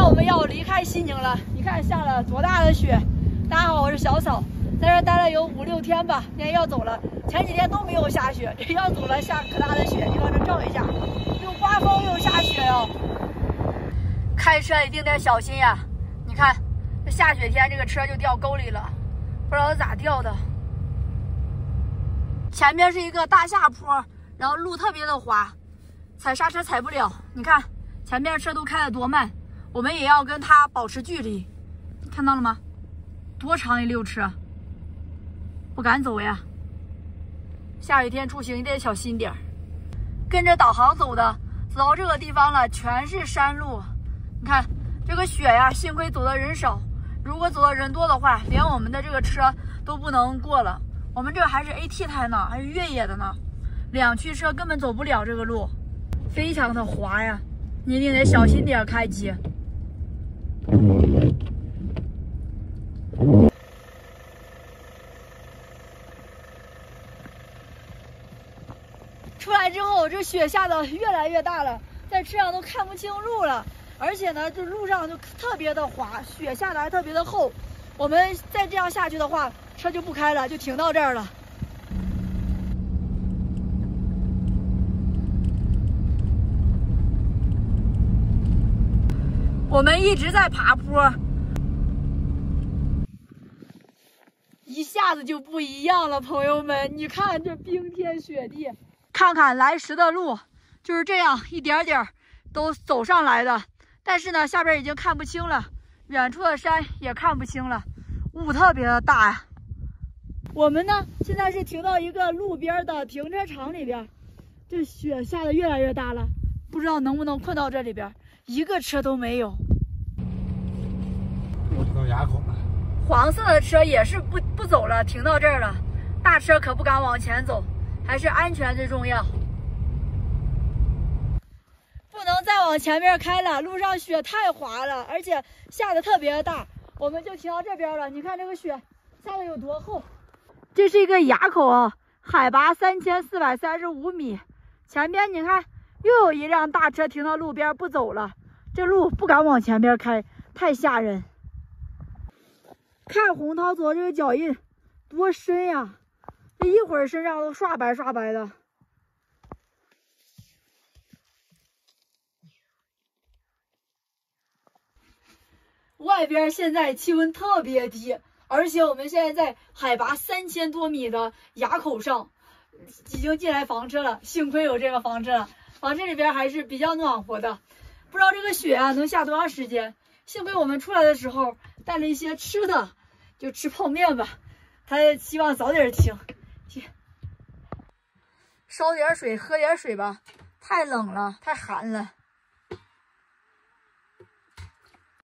天我们要离开西宁了，你看下了多大的雪！大家好，我是小草，在这待了有五六天吧，今天要走了。前几天都没有下雪，这 要走了下可大的雪，你往这照一下，又刮风又下雪哟。开车一定得小心呀！你看，这下雪天这个车就掉沟里了，不知道咋掉的。前面是一个大下坡，然后路特别的滑，踩刹车踩不了。你看前面车都开得多慢，我们也要跟它保持距离。看到了吗？多长一溜车，不敢走呀！下雨天出行一定得小心点儿。跟着导航走的，走到这个地方了，全是山路。你看这个雪呀，幸亏走的人少，如果走的人多的话，连我们的这个车都不能过了。我们这还是 AT 胎呢，还是越野的呢，两驱车根本走不了这个路，非常的滑呀！你一定得小心点开机。出来之后，这雪下的越来越大了，在车上都看不清路了，而且呢，这路上就特别的滑，雪下的还特别的厚。我们再这样下去的话，车就不开了，就停到这儿了。我们一直在爬坡。一下子就不一样了，朋友们，你看这冰天雪地，看看来时的路，就是这样一点点都走上来的。但是呢，下边已经看不清了，远处的山也看不清了，雾特别的大呀。我们呢，现在是停到一个路边的停车场里边，这雪下的越来越大了，不知道能不能困到这里边，一个车都没有。到垭口了。黄色的车也是不不走了，停到这儿了。大车可不敢往前走，还是安全最重要。不能再往前面开了，路上雪太滑了，而且下的特别大。我们就停到这边了。你看这个雪下的有多厚？这是一个垭口啊，海拔三千四百三十五米。前边你看又有一辆大车停到路边不走了，这路不敢往前边开，太吓人。看洪涛走这个脚印多深呀！这一会儿身上都刷白刷白的。外边现在气温特别低，而且我们现在在海拔三千多米的垭口上，已经进来房车了。幸亏有这个房车，房车里边还是比较暖和的。不知道这个雪啊能下多长时间？幸亏我们出来的时候带了一些吃的。就吃泡面吧，他希望早点停。烧点水，喝点水吧，太冷了，太寒了。